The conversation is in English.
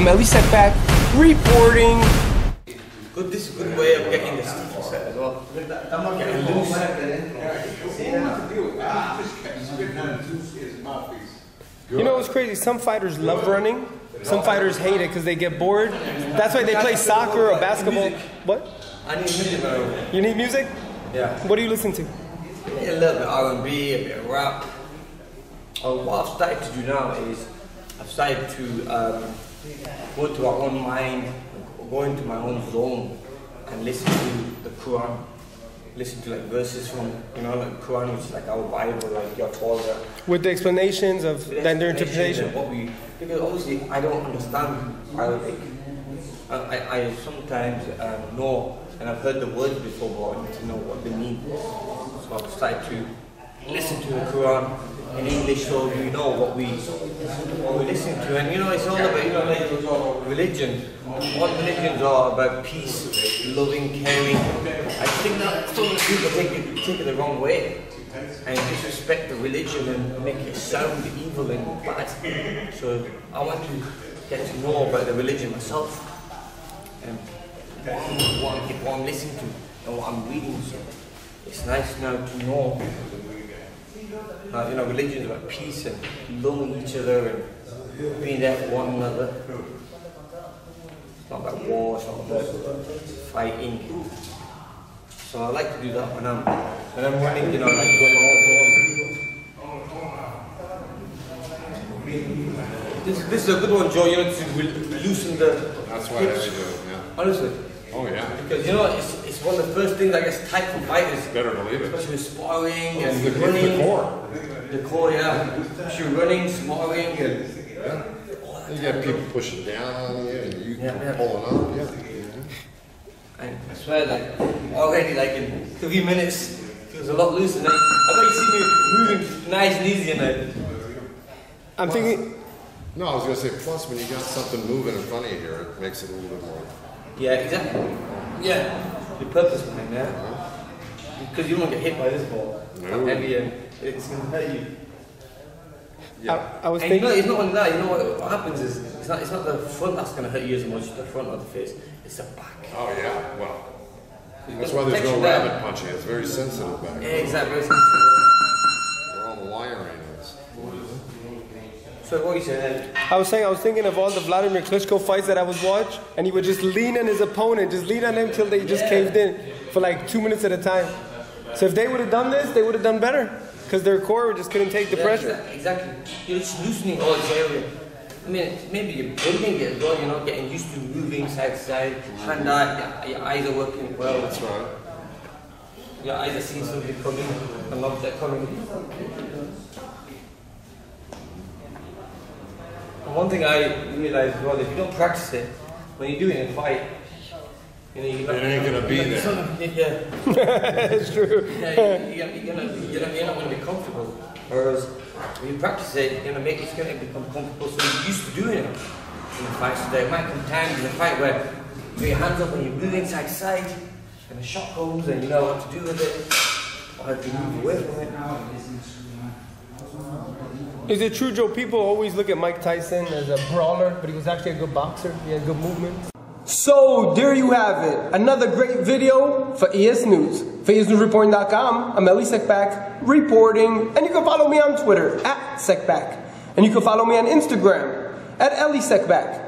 I'm at least Elie Seckbach reporting. Good, this is a good way of getting the stuff set as well. You know what's crazy? Some fighters love running. Some fighters hate it because they get bored. That's why they play soccer or basketball. What? I need music. You need music? Yeah. What do you listen to? A little bit R&B, a bit of rap. Uh, what I've started to do now is I've started to um, go to our own mind, go into my own zone and listen to the Quran. Listen to like verses from, you know, like Quran, which is like our Bible, like your Torah. With the explanations of then their interpretation. What we, because obviously I don't understand Arabic. I, I, I sometimes um, know, and I've heard the words before, but I need to know what they mean. So I've started to listen to the Quran in English so we know what we what we listen to. And you know, it's all about religion. What religions are about peace, loving, caring. I think that so many people take it take it the wrong way and disrespect the religion and make it sound evil and bad. So I want to get to know about the religion myself and what what I'm listening to and what I'm reading. So it's nice now to know uh, you know, religion is about peace and loving each other and being there for one another. It's not about war, it's not about fighting. So I like to do that when I'm when I'm running, you know, I like to go own zone. This, this is a good one, Joe, you know, to loosen the That's why I do it, yeah. Honestly. Oh, yeah. Because you know, it's, it's one of the first things I guess tight for fighters. Better believe it. Especially with sparring oh, and It's the, running. it's the core. The core, yeah. Especially running, sparring, and Yeah. You get people pushing down on you and you Yeah, yeah. pulling up, yeah. And I swear, like, already, like, in three minutes, feels a lot looser now. I bet you see me moving nice and easy now. I'm thinking, No, I was gonna say, plus when you got something moving in front of you here, it makes it a little bit more. Yeah, exactly. Yeah. The purpose behind that. Because you don't want to get hit by this ball. No. Heavy and it's going to hurt you. I, I was And you know, thinking, it's not only that, you know what, what happens is, it's not, it's not the front that's going to hurt you as much, the front or the face, it's the back. Oh, yeah, well, You've that's got why there's no rabbit punching, it's very sensitive back Yeah, there. exactly. Where all the wiring is. So what you saying? I was saying, I was thinking of all the Vladimir Klitschko fights that I was watch, and he would just lean on his opponent, just lean on him till they just caved in for like two minutes at a time. So if they would have done this, they would have done better, because their core just couldn't take the Yeah, pressure. exa- Exactly. You're just loosening all this area. I mean, maybe you're building it as well, you know, getting used to moving side to side, hand eye, your, eyes are working well. That's right. Your eyes are seeing something coming, an object coming. And one thing I realized as well, if you don't practice it, when you do it in a fight, you know, you're not, It ain't gonna be it's there. not- Yeah. It's true. Yeah, you- you're, you're, gonna, you're, not, you're not going to be comfortable. Whereas when you practice it, you're going to make it's going to become comfortable. So you're used to doing it in the fight. So there might come times in the fight where you put your hands up and you're moving side to side, and the shot comes and you know what to do with it, or how to move away from it. Is it true, Joe? People always look at Mike Tyson as a brawler, but he was actually a good boxer. He had good movement. So there you have it. Another great video for ES News. For ESNewsReporting.com, I'm Elie Seckbach reporting, and you can follow me on Twitter at Seckbach. and you can follow me on Instagram at Elie Seckbach.